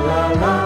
Známá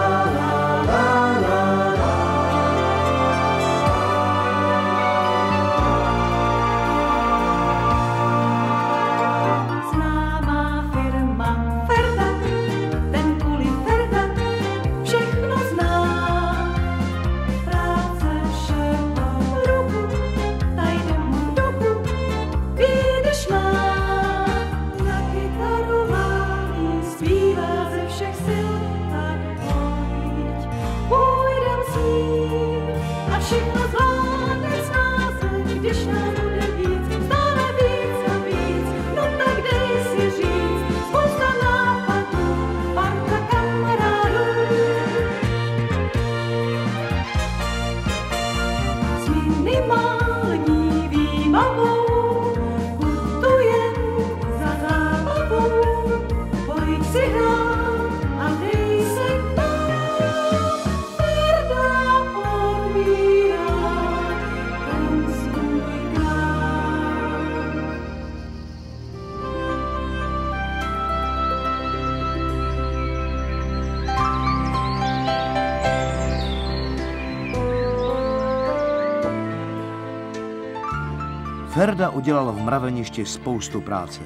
udělal v mraveništi spoustu práce.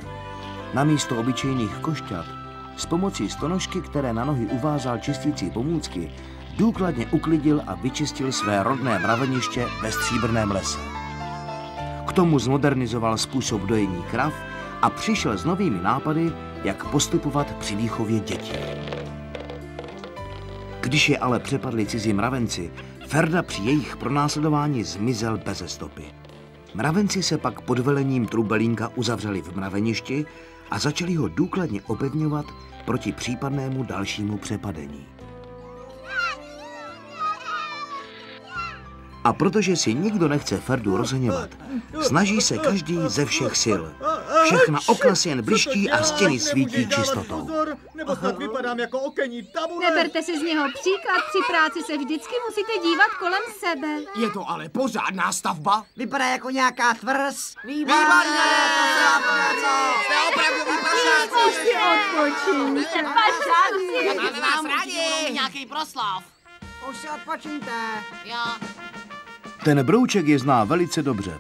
Na místo obyčejných košťat s pomocí stonožky, které na nohy uvázal čistící pomůcky, důkladně uklidil a vyčistil své rodné mraveniště ve stříbrném lese. K tomu zmodernizoval způsob dojení krav a přišel s novými nápady, jak postupovat při výchově dětí. Když je ale přepadli cizí mravenci, Ferda při jejich pronásledování zmizel beze stopy. Mravenci se pak pod velením Trubelínka uzavřeli v mraveništi a začali ho důkladně opevňovat proti případnému dalšímu přepadení. A protože si nikdo nechce Ferdu rozhněvat, snaží se každý ze všech sil. Všechna okna si jen bliští a stěny svítí čistotou. Pozor, nebo snad vypadám jako okení tabule. Neberte si z něho příklad, při práci se vždycky musíte dívat kolem sebe. Je to ale pořádná stavba. Vypadá jako nějaká tvrz. Výborně, to se vám něco. Jste opravdu odpočiňte. Máme vás rádi. Nějaký proslav. Už si odpočiňte. Jo. Ten brouček je zná velice dobře.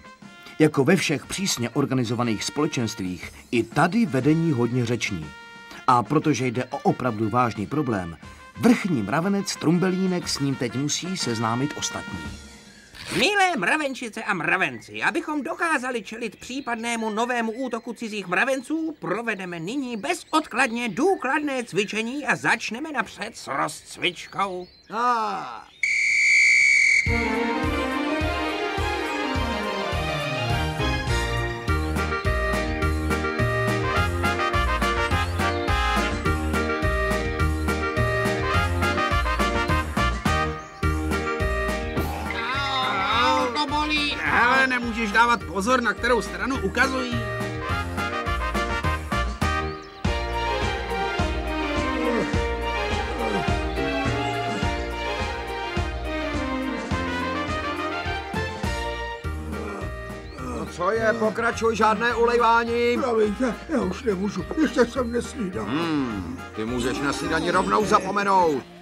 Jako ve všech přísně organizovaných společenstvích, i tady vedení hodně řeční. A protože jde o opravdu vážný problém, vrchní mravenec Trumbelínek s ním teď musí seznámit ostatní. Milé mravenčice a mravenci, abychom dokázali čelit případnému novému útoku cizích mravenců, provedeme nyní bezodkladně důkladné cvičení a začneme napřed s rozcvičkou. Ah. Ale nemůžeš dávat pozor, na kterou stranu ukazují. Co je, pokračuj, žádné ulejvání. Promiňte, já už nemůžu, ještě jsem nesnídal. Hmm, ty můžeš na snídani rovnou zapomenout.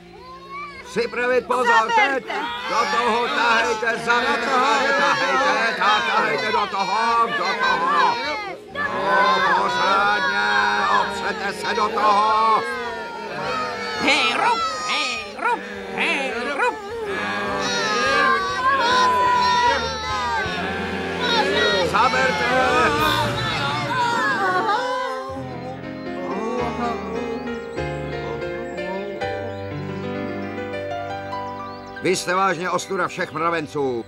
Připravit pozor, teď do toho tahejte, zavřete, tahejte, ta, tahejte do toho, do toho. No, pořádně, opřete se do toho. Hej, rup, hej, rup, hej, rup. Zaberte. Vy jste vážně ostuda všech mravenců.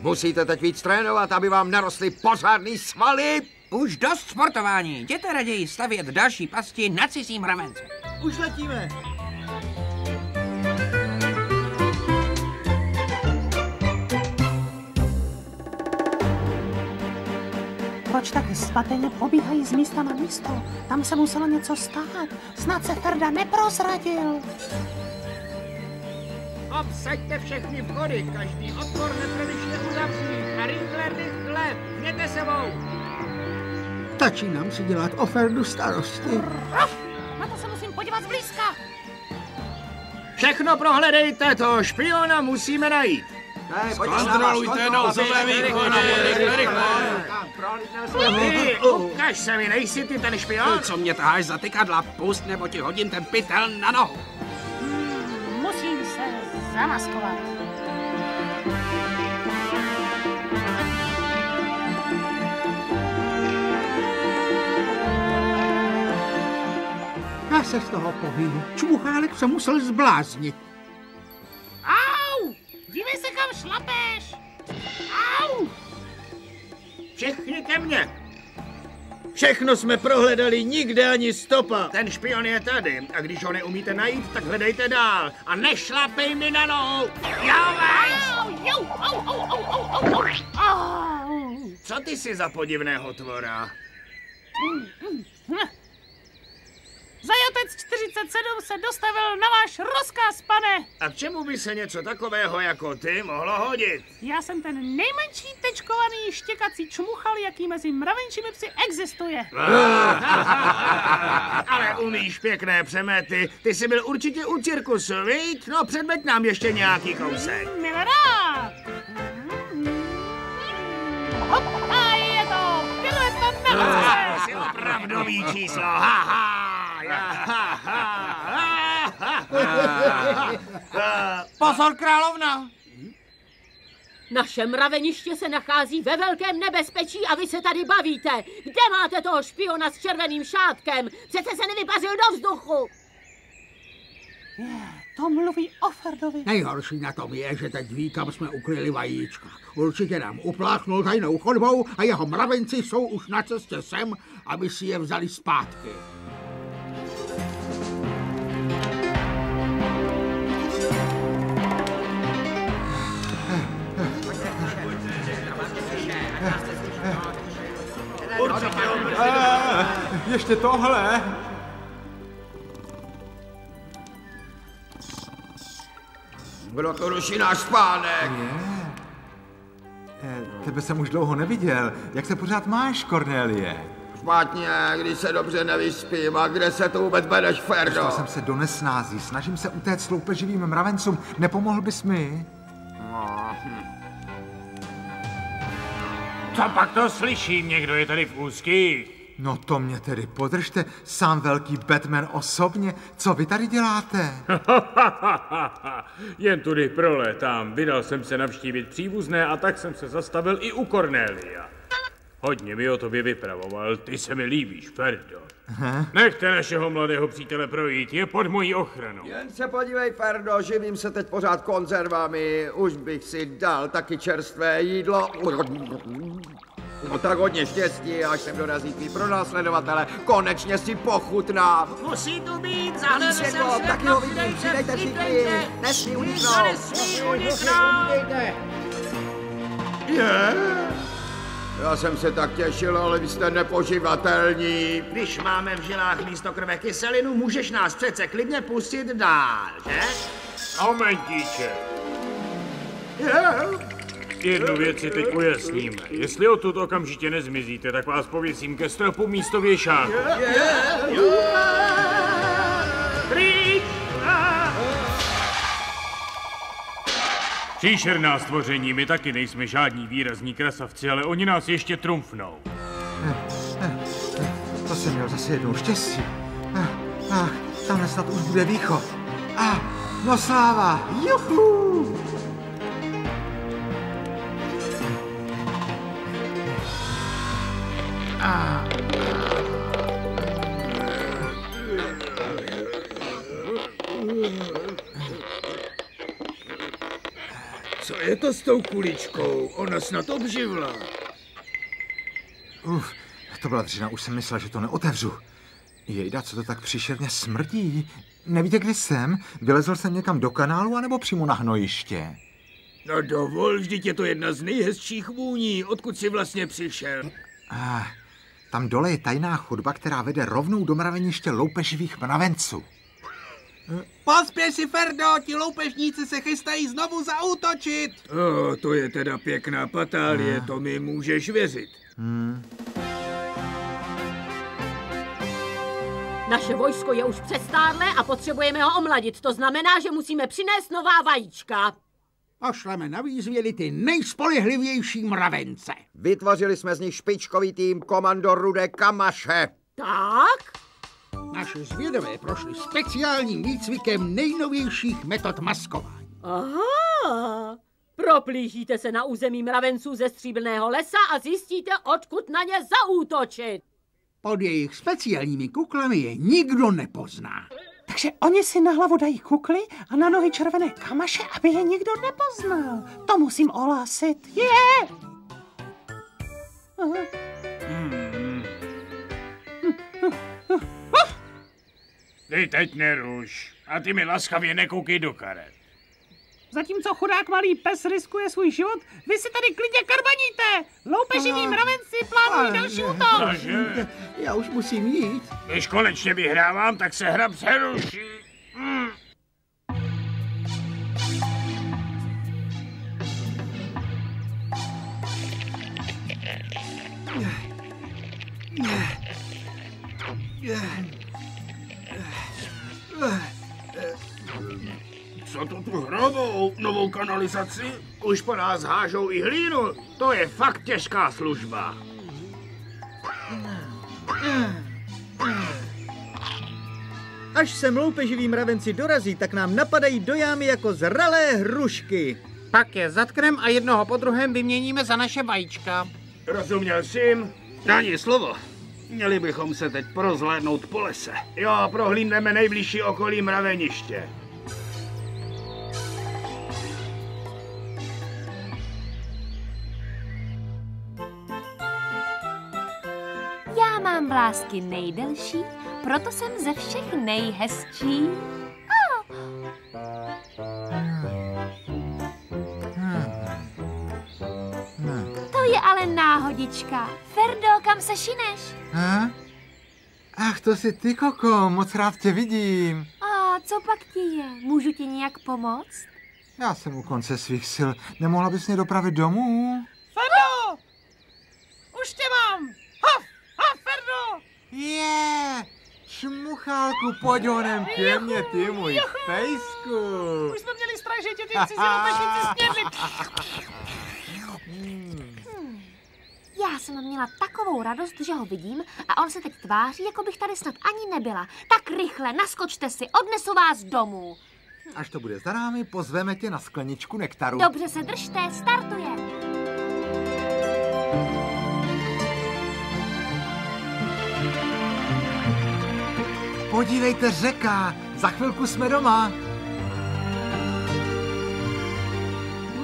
Musíte teď víc trénovat, aby vám narostly pořádný svaly. Už dost sportování, jděte raději stavět další pasti na cizí mravence. Už letíme. Proč tak zmateně pobíhají z místa na místo? Tam se muselo něco stát. Snad se Ferda neprozradil. Obsaďte všechny vchody, každý otvor netradičně uzavřít a rychle, rychle, jděte sebou. Stačí nám si dělat o Ferdu starosti. Na to se musím podívat zblízka. Všechno prohledejte, toho špiona musíme najít. Zkontrolujte nouzové výkony, rychle, rychle. Ty, ukaž se mi, nejsi ty ten špion? Co mě taháš za tykadla? Pust nebo ti hodím ten pytel na nohu. Zamaskovat. Já se z toho povím. Čmuchálek se musel zbláznit. Všechno jsme prohledali, nikde ani stopa. Ten špion je tady a když ho neumíte najít, tak hledejte dál a nešlapej mi na nohu. Já vás! Au, au, au. Co ty jsi za podivného tvora? Zajatec 47 se dostavil na váš rozkaz, pane! A k čemu by se něco takového jako ty mohlo hodit? Já jsem ten nejmenší tečkovaný štěkací čmuchal, jaký mezi mravenčími psy existuje. Ale umíš pěkné přemety. Ty jsi byl určitě u cirkusu, viď? No předveď nám ještě nějaký kousek. Milorad! Hop, a je to! Pirueta na Ah! Jsi opravdový číslo, ha, ha. Pozor, královna! Naše mraveniště se nachází ve velkém nebezpečí a vy se tady bavíte. Kde máte toho špiona s červeným šátkem? Přece se nevypařil do vzduchu. To mluví o Ferdovi. Nejhorší na tom je, že teď ví, kam jsme ukryli vajíčka. Určitě nám upláchnul tajnou chodbou a jeho mravenci jsou už na cestě sem, aby si je vzali zpátky. Ještě tohle. Kdo to ruší náš spánek? Eh, Tebe jsem už dlouho neviděl. Jak se pořád máš, Cornelie? Špatně, když se dobře nevyspím. A kde se to vůbec bereš, Ferdo? Dostal jsem se do nesnází. Snažím se utéct loupeživým mravencům. Nepomohl bys mi? Co pak to slyším? Někdo je tady v úzkých. No to mě tedy podržte, sám velký Batman osobně. Co vy tady děláte? Jen tudy prolétám. Vydal jsem se navštívit příbuzné a tak jsem se zastavil i u Cornelia. Hodně mi o tobě vypravoval, ty se mi líbíš, Ferdo. Aha. Nechte našeho mladého přítele projít, je pod mojí ochranou. Jen se podívej, Ferdo, živím se teď pořád konzervami. Už bych si dal taky čerstvé jídlo. No tak hodně štěstí, až sem dorazí tvý pronásledovatele. Konečně si pochutná. Musí tu být, Vidí zahledl jsem světlo, světlo, taky ho vidím, přidejte všichni. Nesmí uniknout. Nesmí uniknout. Je? Já jsem se tak těšil, ale vy jste nepoživatelní. Když máme v žilách místo krve kyselinu, můžeš nás přece klidně pustit dál, že? Momentíče. Jednu věc si teď ujasníme. Jestli odtud okamžitě nezmizíte, tak vás pověsím ke stropu místo věšáku. Pryč! Příšerná stvoření, my taky nejsme žádní výrazní krasavci, ale oni nás ještě trumfnou. To jsem měl zase jednou štěstí. Ach, ach, tamhle snad už bude východ. A, no sláva, juhu! A, je to s tou kuličkou? Ona snad obživla. uf, to byla dřina, už jsem myslel, že to neotevřu. Jejda, co to tak příšerně smrdí? Nevíte, kde jsem? Vylezl jsem někam do kanálu, anebo přímo na hnojiště? No dovol, vždyť je to jedna z nejhezčích vůní. Odkud jsi vlastně přišel? Ah, tam dole je tajná chodba, která vede rovnou do mraveniště loupeživých mravenců. Pospěš si, Ferdo, ti loupežníci se chystají znovu zaútočit. O, to je teda pěkná patálie, to mi můžeš věřit. Hmm. Naše vojsko je už přestárlé a potřebujeme ho omladit. To znamená, že musíme přinést nová vajíčka. Pošleme na výzvědy ty nejspolehlivější mravence. Vytvořili jsme z nich špičkový tým komando Rude Kamaše. Tak? Naše zvědové prošly speciálním výcvikem nejnovějších metod maskování. Aha. Proplížíte se na území mravenců ze stříbrného lesa a zjistíte, odkud na ně zaútočit. Pod jejich speciálními kuklami je nikdo nepozná. Takže oni si na hlavu dají kukly a na nohy červené kamaše, aby je nikdo nepoznal. To musím ohlásit. Je! Ty teď neruš. A ty mi laskavě nekoukej do karet. Zatímco chudák malý pes riskuje svůj život, vy si tady klidně karbaníte. Loupeživí mravenci plánují další útok. Cože? Já už musím jít. Když konečně vyhrávám, tak se hra přeruší. Kanalizaci? Už po nás hážou i hlínu. To je fakt těžká služba. Až sem loupeživí mravenci dorazí, tak nám napadají do jámy jako zralé hrušky. Pak je zatknem a jednoho po druhém vyměníme za naše vajíčka. Rozuměl jsi jim? Ani slovo. Měli bychom se teď porozhlédnout po lese. Jo, prohlídneme nejbližší okolí mraveniště. Mám vlásky nejdelší, proto jsem ze všech nejhezčí. Oh. To je ale náhodička. Ferdo, kam se šineš? Ha? Ach, to jsi ty, Koko, moc rád tě vidím. A co pak ti je? Můžu ti nějak pomoct? Já jsem u konce svých sil. Nemohla bys mě dopravit domů? Ferdo! Už tě mám! Je! Šmuchálku, pojď honem ke mně, ty můj pejsku. Už jsme měli strach, že tě ty cizí snědli. Hmm. Já jsem měla takovou radost, že ho vidím a on se teď tváří, jako bych tady snad ani nebyla. Tak rychle, naskočte si, odnesu vás domů. Až to bude za námi, pozveme tě na skleničku nektaru. Dobře se držte, startuje. Podívejte, řeka, za chvilku jsme doma.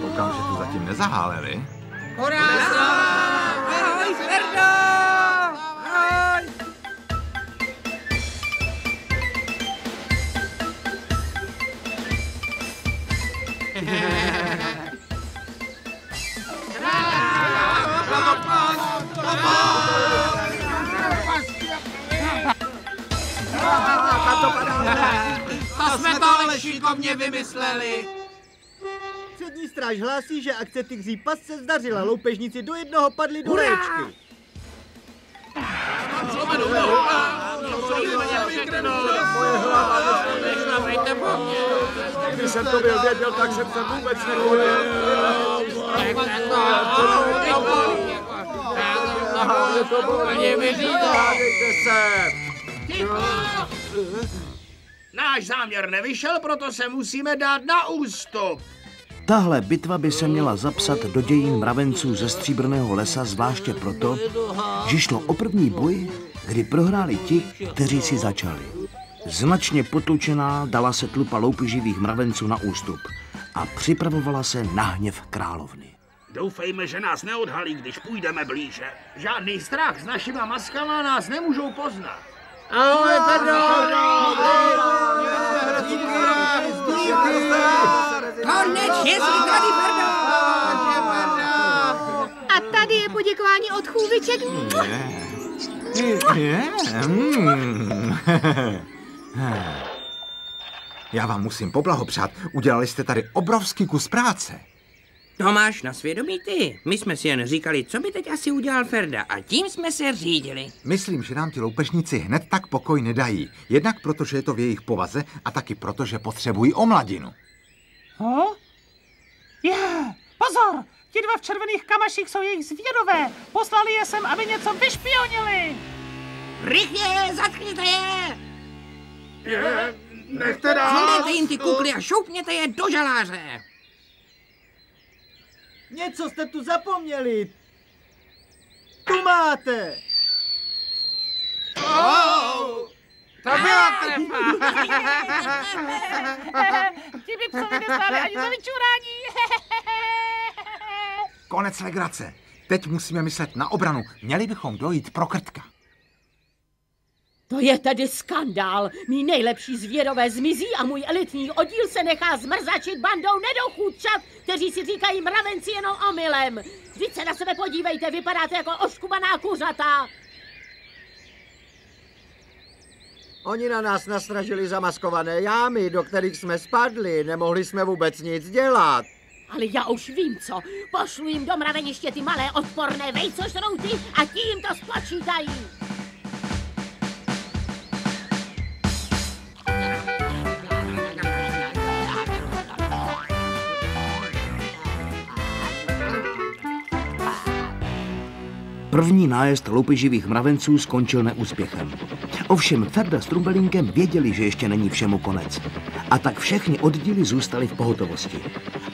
Koukám, že tu zatím nezaháleli. Hurá! Ahoj, Ferdo! Ahoj! To jsme to ale šikovně vymysleli. Přední stráž hlásí, že akce Tygří pas se zdařila. Loupežníci do jednoho padli do réčky. Když jsem to byl věděl, tak jsem se vůbec nechodil. Hádejte se! Náš záměr nevyšel, proto se musíme dát na ústup. Tahle bitva by se měla zapsat do dějin mravenců ze stříbrného lesa, zvláště proto, že šlo o první boj, kdy prohráli ti, kteří si začali. Značně potlučená dala se tlupa loupeživých mravenců na ústup a připravovala se na hněv královny. Doufejme, že nás neodhalí, když půjdeme blíže. Žádný strach s našima maskama nás nemůžou poznat. Ahoj! Konečně jsi tady! A tady je poděkování od chůviček. Je, mm. Já vám musím poblahopřát. Udělali jste tady obrovský kus práce. To máš na svědomí ty. My jsme si jen říkali, co by teď asi udělal Ferda a tím jsme se řídili. Myslím, že nám ti loupežníci hned tak pokoj nedají. Jednak proto, že je to v jejich povaze a taky proto, že potřebují omladinu. Ho? Je, pozor! Ti dva v červených kamaších jsou jejich zvědové. Poslali je sem, aby něco vyšpionili. Rychle, zatkněte je! Je, nechte nás! Sundejte jim ty kukly a šoupněte je do žaláře. Něco jste tu zapomněli. Tu máte. Oh, to byla trefa. Ti by psovi ani za vyčurání. Konec legrace. Teď musíme myslet na obranu. Měli bychom dojít pro krtka. To je tedy skandál. Mí nejlepší zvědové zmizí a můj elitní oddíl se nechá zmrzačit bandou nedochůdčat, kteří si říkají mravenci jenom omylem. Vždyť se na sebe podívejte, vypadáte jako oškubaná kuřata. Oni na nás nastražili zamaskované jámy, do kterých jsme spadli. Nemohli jsme vůbec nic dělat. Ale já už vím co. Pošlu jim do mraveniště ty malé odporné vejcožrouty a jim to spočítají. První nájezd loupeživých mravenců skončil neúspěchem. Ovšem Ferda s Trumbelinkem věděli, že ještě není všemu konec. A tak všechny oddíly zůstaly v pohotovosti.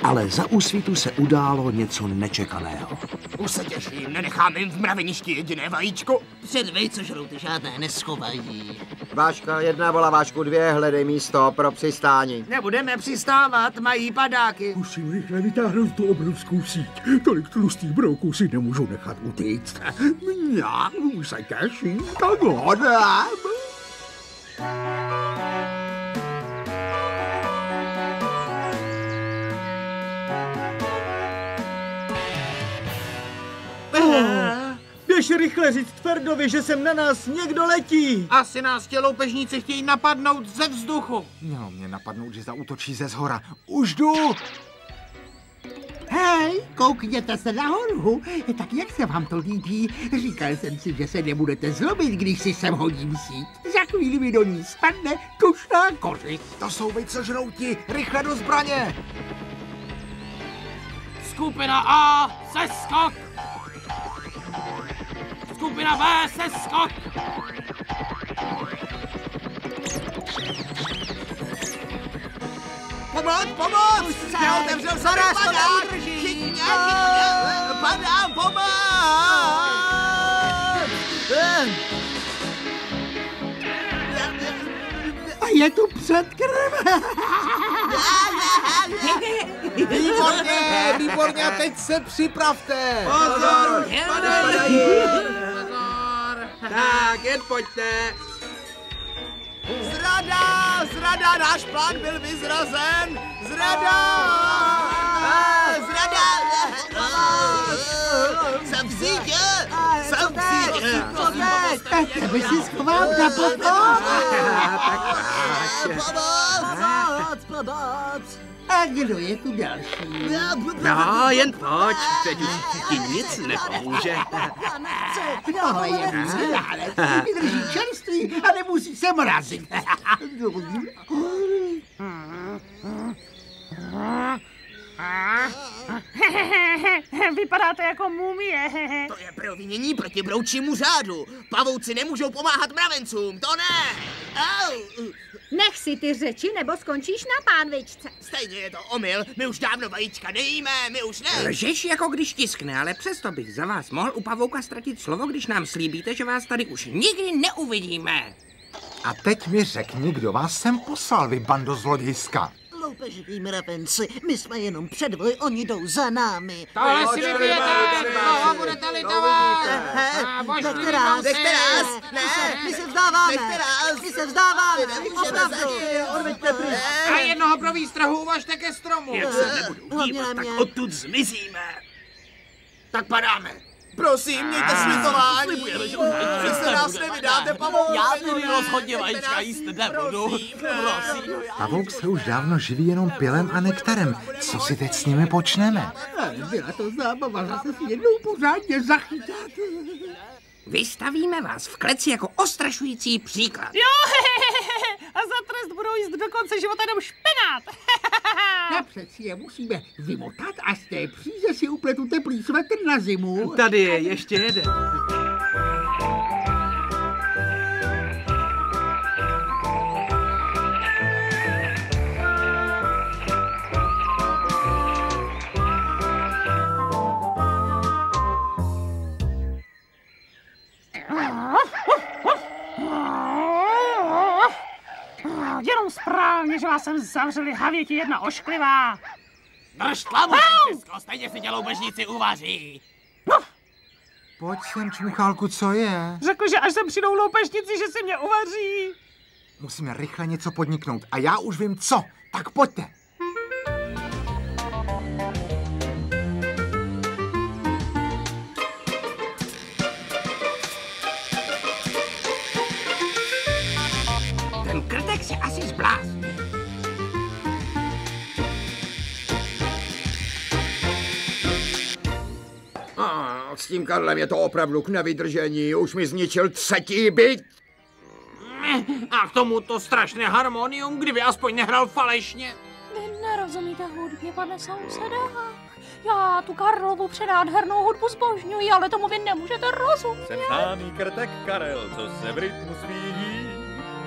Ale za úsvitu se událo něco nečekaného. Už se těším, nenecháme jim v mraveništi jediné vajíčko. Před vejcožrouty žádné neschovají. Váška jedna, vola Vášku dvě, hledej místo pro přistání. Nebudeme přistávat, mají padáky. Musím rychle vytáhnout tu obrovskou síť. Tolik tlustých brouků si nemůžu nechat utíct. Já už se těším, tak hodám. Rychle říct Tverdovi, že sem na nás někdo letí. Asi nás tě loupežníci chtějí napadnout ze vzduchu. Mělo mě napadnout, že zautočí ze zhora. Už jdu! Hej, koukněte se nahoru. Tak jak se vám to líbí? Říkal jsem si, že se nebudete zlobit, když si sem hodím síť. Za chvíli mi do ní spadne tušná kořist. To jsou vejcožrouti, rychle do zbraně! Skupina A se skok. Skupina B se skok. Pomoc, pomoc! Už se otevřel se padám! Chytně, chytně! Padám, pomoc! A je tu předkrv. Výborně, výborně, a teď se připravte. Pozor, padají. Tak, jen pojďte. Zrada, zrada, náš plán byl vyzrazen! Zrada! Zrada! Jsem v sítě! Jsem v sítě! Tak tebe si schovám na potom. Pomoc, pomoc! A kdo je tu další? No, jen pojď, teď už ti nic nepomůže. No, je vzdělánec. Vydrží čerstvý a nemusí se mrazit. Vypadáte jako mumie. To je provinění proti broučímu řádu. Pavouci nemůžou pomáhat mravencům, to ne! Au! Nech si ty řeči, nebo skončíš na pánvičce. Stejně je to omyl, my už dávno vajíčka nejíme, my už ne. Lžeš jako když tiskne, ale přesto bych za vás mohl u pavouka ztratit slovo, když nám slíbíte, že vás tady už nikdy neuvidíme. A teď mi řekni, kdo vás sem poslal, vy bando zlodějska. Loupeživí mravenci, my jsme jenom předvoj, oni jdou za námi. Tohle si vybijete, koho budete litovat? Nechte nás, nechte nás, ne, my se vzdáváme, my se vzdáváme, opravdu, odveďte pryč. A jednoho pro výstrahu uvažte ke stromu. Jak se nebudu Hlavně dívat, tak odtud zmizíme. Tak padáme. Prosím, mějte slitování. Že Vy se nás nevydáte, pavouk. Já tedy rozhodně vajíčka jíst nebudu. Prosím. Pavouk se už dávno živí jenom pilem a nektarem. Co si teď s nimi počneme? Byla to zábava, zase si jednou pořádně zachytat. Vystavíme vás v kleci jako ostrašující příklad. Jo, a za trest budou jíst do konce života jenom špenát. No přeci je musíme vymotat a z té příze si upletu teplý svetr na zimu. Tady je ještě jeden. Jenom správně, že vás sem zavřeli havěti jedna ošklivá. Drž tlamu! Francisko, stejně si tě loupežníci uvaří. Pojď sem, čmuchálku, co je? Řekl, že až sem přijdou loupežníci, že si mě uvaří. Musíme rychle něco podniknout a já už vím co. Tak pojďte. Tím Karlem je to opravdu k nevydržení. Už mi zničil třetí byt. A k tomu to strašné harmonium, kdyby aspoň nehrál falešně. Vy nerozumíte hudbě, pane sousede. Já tu Karlovu přenádhernou hudbu zbožňuji, ale tomu vy nemůžete rozumět. Jsem známý krtek Karel, co se v rytmu svíjí.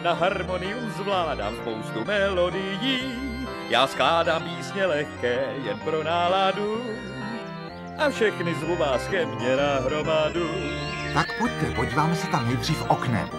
Na harmonium zvládám spoustu melodií. Já skládám písně lehké jen pro náladu. A všechny zvu vás ke mně na hromadu. Tak pojďte, podíváme se tam nejdřív oknem.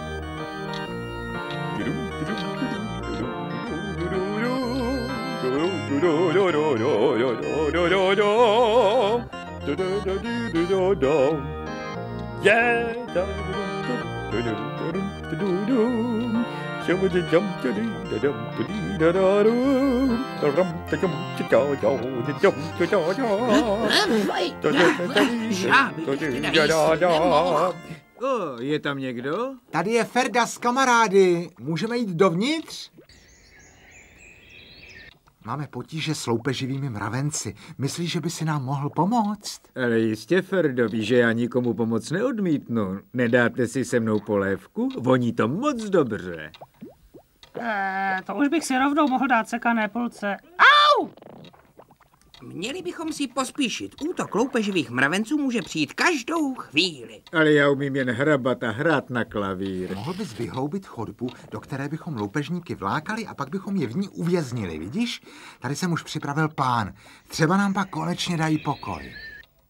O, je tam někdo? Tady je Ferda s kamarády. Můžeme jít dovnitř? Máme potíže s loupeživými mravenci. Myslíš, že by si nám mohl pomoct? Ale jistě, Ferdo, víš, že já nikomu pomoc neodmítnu. Nedáte si se mnou polévku? Voní to moc dobře. Eh, to už bych si rovnou mohl dát sekané polce. Au! Měli bychom si pospíšit. Útok loupeživých mravenců může přijít každou chvíli. Ale já umím jen hrabat a hrát na klavír. Mohl bys vyhloubit chodbu, do které bychom loupežníky vlákali a pak bychom je v ní uvěznili, vidíš? Tady jsem už připravil plán. Třeba nám pak konečně dají pokoj.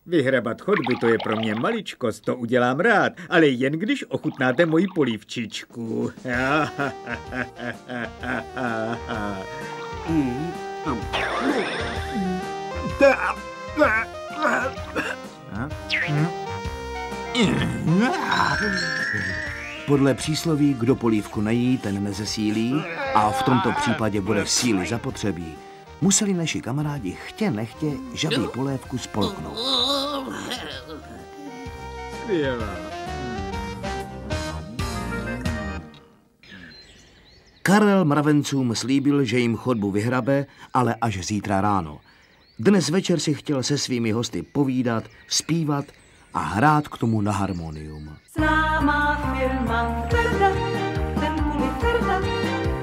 Vyhrabat chodby to je pro mě maličkost, to udělám rád, ale jen když ochutnáte moji polívčičku. Podle přísloví, kdo polívku nejí, ten nezesílí a v tomto případě bude síly zapotřebí. Museli naši kamarádi chtě nechtě žabí polévku spolknout. Karel mravencům slíbil, že jim chodbu vyhrabe, ale až zítra ráno. Dnes večer si chtěl se svými hosty povídat, zpívat a hrát k tomu na harmonium. Známá firma Ferda, ten kvůli Ferda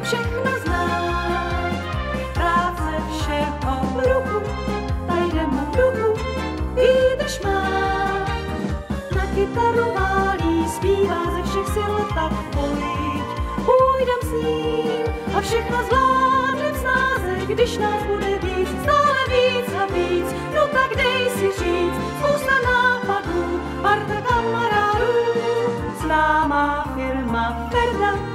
všechno zná. Práce všeho ta jde mu v duchu, výdrž má. Na kytaru válí, zpívá ze všech sil, tak pojď, půjdem s ním a všechno snáze, když nás bude víc, stále víc a víc, no tak dej si říct, spousta nápadů, parta kamarádů, známá firma Ferda,